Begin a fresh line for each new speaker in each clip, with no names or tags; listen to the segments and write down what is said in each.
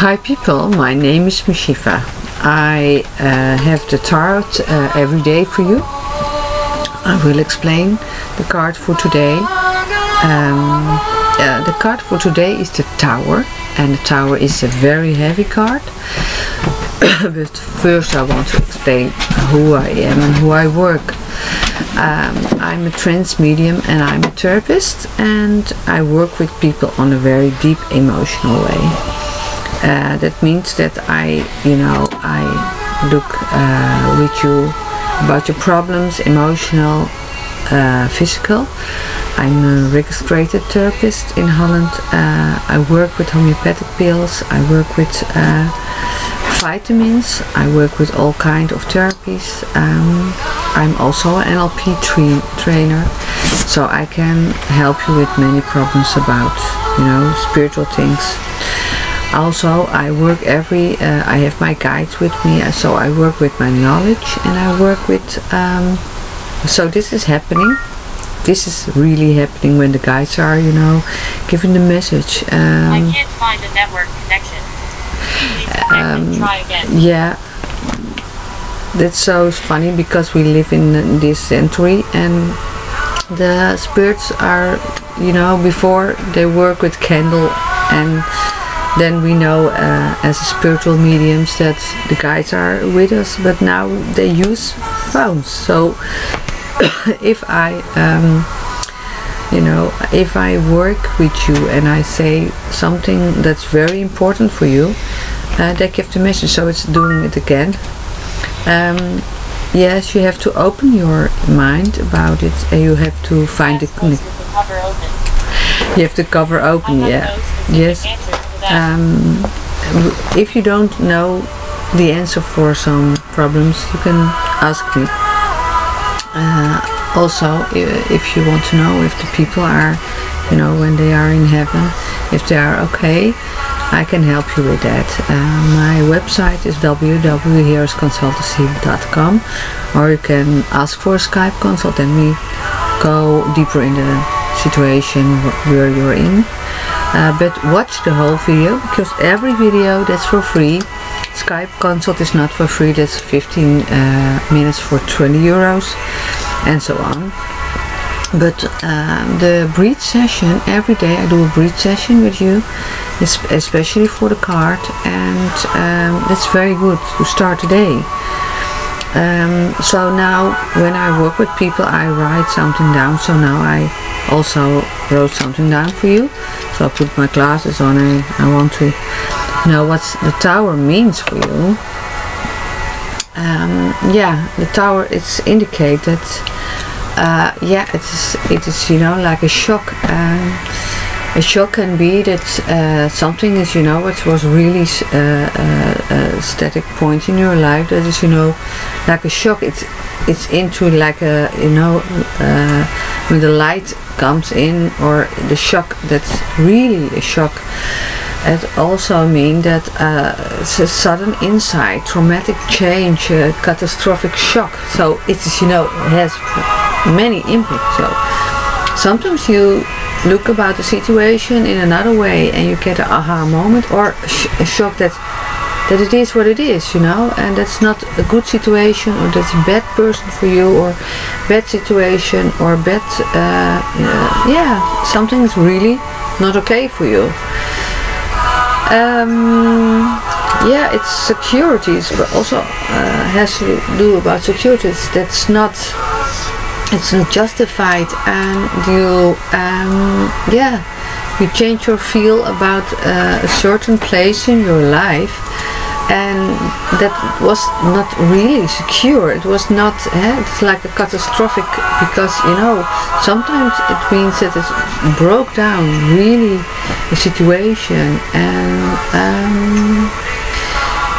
Hi people, my name is Mashiva. I uh, have the tarot uh, every day for you. I will explain the card for today. Um, uh, the card for today is the Tower and the Tower is a very heavy card. but first I want to explain who I am and who I work. Um, I'm a trance medium and I'm a therapist and I work with people on a very deep emotional way. Uh, that means that I, you know, I look uh, with you about your problems, emotional, uh, physical. I'm a registered therapist in Holland. Uh, I work with homeopathic pills. I work with uh, vitamins. I work with all kind of therapies. Um, I'm also an NLP tra trainer, so I can help you with many problems about, you know, spiritual things also I work every uh, I have my guides with me uh, so I work with my knowledge and I work with um, so this is happening. This is really happening when the guides are you know giving the message
um, I can't find a network connection. Um, try again.
yeah. That's so funny because we live in this century and the spirits are you know before they work with candle and then we know uh, as spiritual mediums that the guides are with us but now they use phones. So if I um, you know if I work with you and I say something that's very important for you uh, they give the message. So it's doing it again. Um, yes you have to open your mind about it and you have to find
it
you have to cover open yeah. yes. um, if you don't know the answer for some problems you can ask me. Uh, also if you want to know if the people are you know when they are in heaven if they are okay I can help you with that. Uh, my website is www.heresconsultancy.com or you can ask for a Skype consult and we go deeper into the situation where you're in. Uh, but watch the whole video because every video that's for free Skype consult is not for free. That's 15 uh, minutes for 20 euros and so on. But um, the breathe session every day I do a breathe session with you especially for the card and um, that's very good to start the day um, so now when I work with people I write something down. So now I also wrote something down for you. So I put my glasses on and I want to know what the tower means for you. Um, yeah the tower it's indicated uh, yeah it is it is you know like a shock um, a shock can be that uh, something is you know it was really uh, uh, a static point in your life that is you know like a shock. It's it's into like a you know uh, when the light comes in or the shock that's really a shock. It also means that uh, it's a sudden insight traumatic change uh, catastrophic shock. So it is you know has many impacts. So sometimes you look about the situation in another way and you get an aha moment or sh a shock that that it is what it is, you know, and that's not a good situation or that's a bad person for you or bad situation or bad, uh, uh, yeah, something's really not okay for you. Um, yeah, it's securities, but also uh, has to do about securities. That's not, it's justified, and you, um, yeah, you change your feel about uh, a certain place in your life and that was not really secure. It was not eh, it's like a catastrophic because you know sometimes it means that it broke down really the situation and um,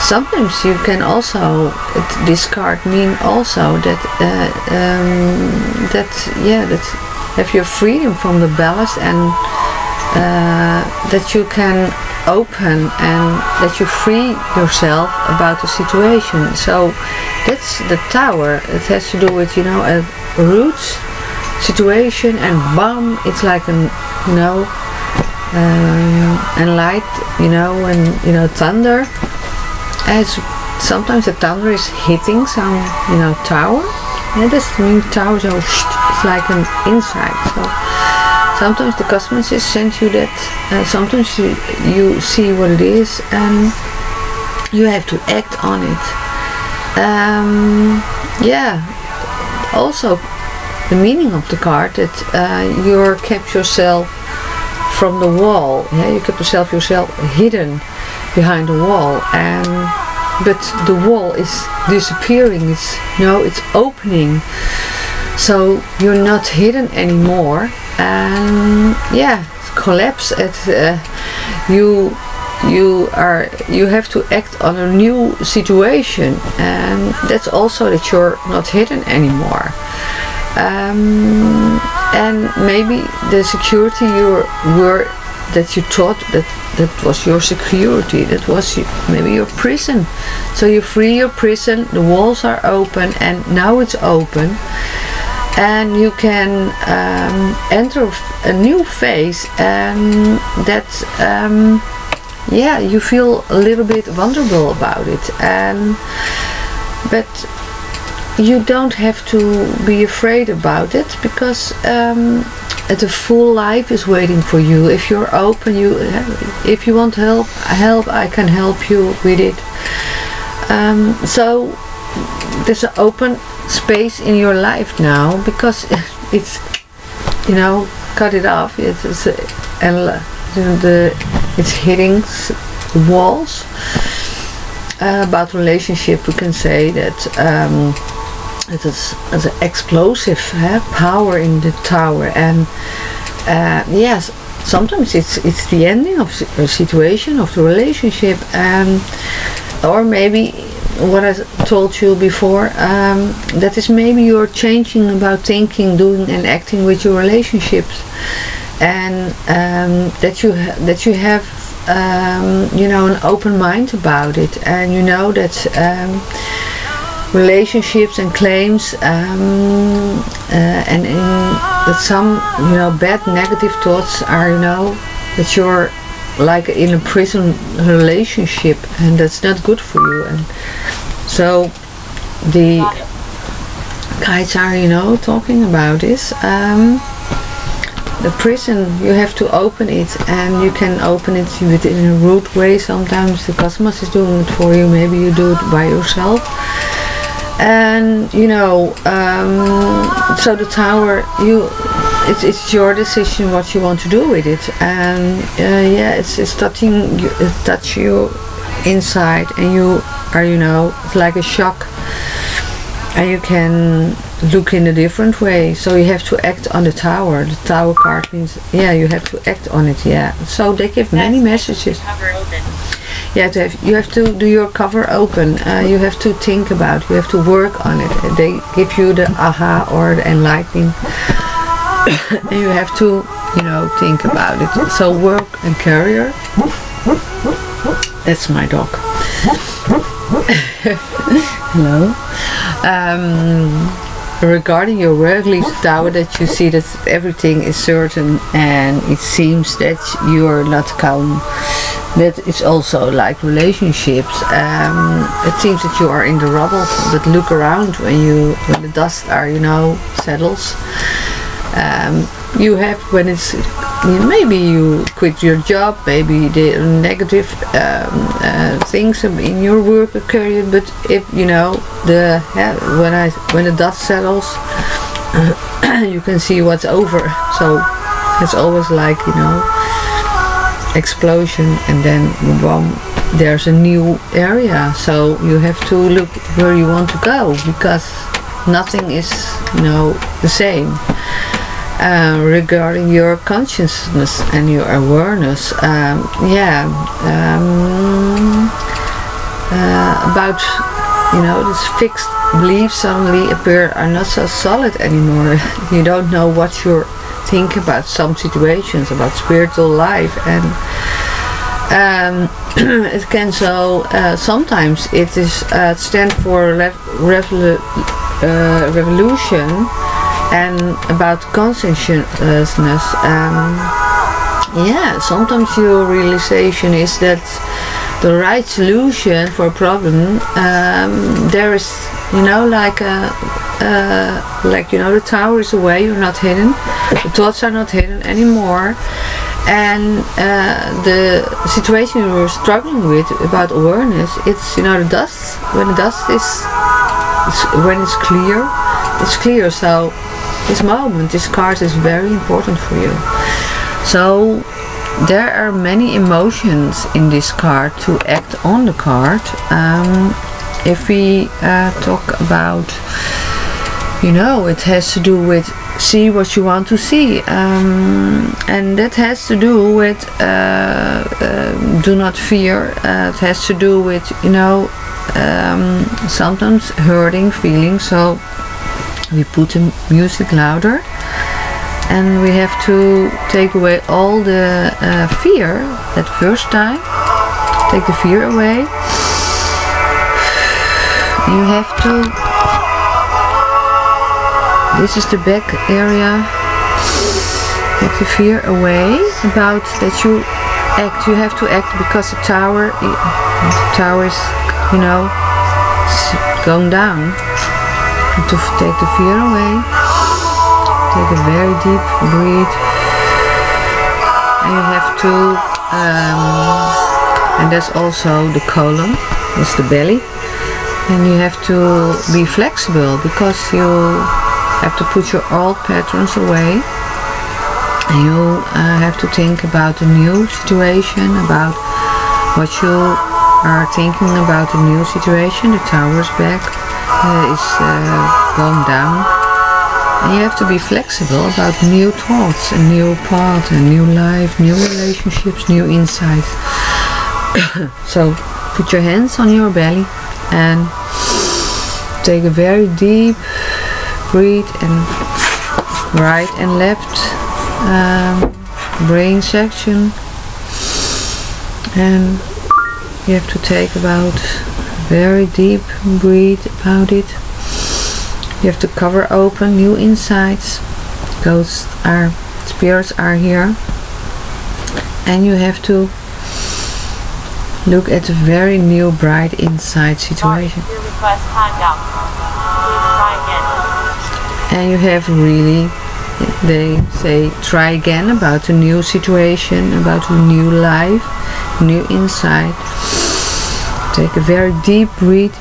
sometimes you can also discard mean also that uh, um, that yeah that have your freedom from the ballast and uh, that you can open and that you free yourself about the situation. So that's the tower. It has to do with, you know, a roots situation and bam, it's like a you know, um, and light you know and you know thunder as sometimes the thunder is hitting some you know tower yeah that's mean tower so it's like an inside. So sometimes the customers just send you that sometimes you, you see what it is and you have to act on it. Um, yeah. Also the meaning of the card that uh, you kept yourself from the wall. Yeah you kept yourself yourself hidden behind the wall and but the wall is disappearing. It's no it's opening. So you're not hidden anymore and yeah collapse at uh, you you are you have to act on a new situation and that's also that you're not hidden anymore. Um, and maybe the security you were that you thought that that was your security that was maybe your prison. So you free your prison the walls are open and now it's open and you can um, enter a new phase and that um, yeah you feel a little bit vulnerable about it. And but you don't have to be afraid about it because um, the full life is waiting for you. If you're open you if you want help help I can help you with it. Um, so there's an open space in your life now because it's you know cut it off. It's, it's and the it's hitting walls uh, about relationship we can say that um, it is an explosive eh, power in the tower. And uh, yes sometimes it's it's the ending of a situation of the relationship. And or maybe what I told you before um, that is maybe you're changing about thinking doing and acting with your relationships. And um, that you that you have um, you know an open mind about it. And you know that um, relationships and claims um, uh, and in that some you know bad negative thoughts are you know that you're like in a prison relationship and that's not good for you. And so the guides are you know talking about this. Um, the prison you have to open it and you can open it in a rude way sometimes. The cosmos is doing it for you. Maybe you do it by yourself and you know um, so the tower you it's, it's your decision what you want to do with it. And uh, yeah it's, it's touching you it touch you inside and you are you know it's like a shock. And you can look in a different way. So you have to act on the tower. The tower card means yeah you have to act on it yeah. So they give many messages yeah to have, you have to do your cover open. Uh, you have to think about you have to work on it. They give you the aha or the enlightening. And you have to you know think about it. So work and career. That's my dog. Hello? Um, regarding your worldly tower that you see that everything is certain and it seems that you are not calm. But it's also like relationships. Um, it seems that you are in the rubble but look around when you when the dust are you know settles. Um, you have when it's maybe you quit your job maybe the negative um, uh, things in your work career but if you know the yeah, when I when the dust settles you can see what's over. So it's always like you know explosion and then boom there's a new area. So you have to look where you want to go because nothing is you know the same uh, regarding your consciousness and your awareness um, yeah um, uh, about you know this fixed beliefs suddenly appear are not so solid anymore. You don't know what you're think about some situations about spiritual life and um, it can so uh, sometimes it is uh, stand for rev uh, revolution and about consciousness um, yeah, sometimes your realization is that the right solution for a problem, um, there is, you know, like a, uh, like you know, the tower is away. You're not hidden. The thoughts are not hidden anymore. And uh, the situation you were struggling with about awareness, it's you know the dust. When the dust is, when it's clear, it's clear. So this moment, this card is very important for you. So there are many emotions in this card to act on the card. Um, if we uh, talk about, you know, it has to do with see what you want to see, um, and that has to do with uh, uh, do not fear. Uh, it has to do with you know um, sometimes hurting feelings. So we put the music louder and we have to take away all the uh, fear that first time. Take the fear away. You have to this is the back area. Take the fear away about that you act. You have to act because the tower the tower is you know going down to take the fear away Take a very deep breath. And you have to, um, and that's also the colon, that's the belly. And you have to be flexible because you have to put your old patterns away. And you uh, have to think about the new situation, about what you are thinking about the new situation. The tower's back uh, is going down and you have to be flexible about new thoughts, a new path, a new life, new relationships, new insights. so put your hands on your belly and take a very deep breath and right and left um, brain section and you have to take about very deep breath about it. You have to cover open new insights ghosts are spirits are here. And you have to look at a very new bright inside situation. and you have really they say try again about a new situation about a new life new insight take a very deep breath.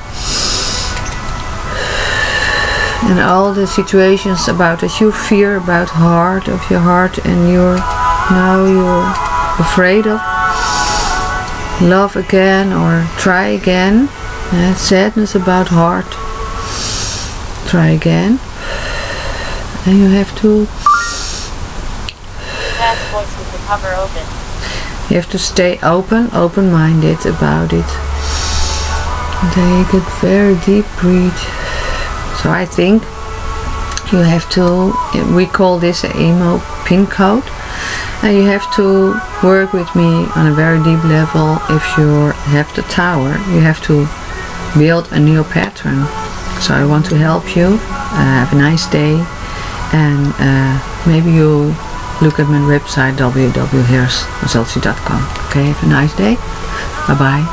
And all the situations about that you fear about heart of your heart and you're now you're afraid of. Love again or try again. Uh, sadness about heart. Try again. And you have to you have to stay open open-minded about it take a very deep breath so I think you have to, we call this an emo pin code. And you have to work with me on a very deep level. If you have the tower, you have to build a new pattern. So I want to help you. Uh, have a nice day. And uh, maybe you look at my website www.heresconsultancy.com. Okay, have a nice day. Bye bye.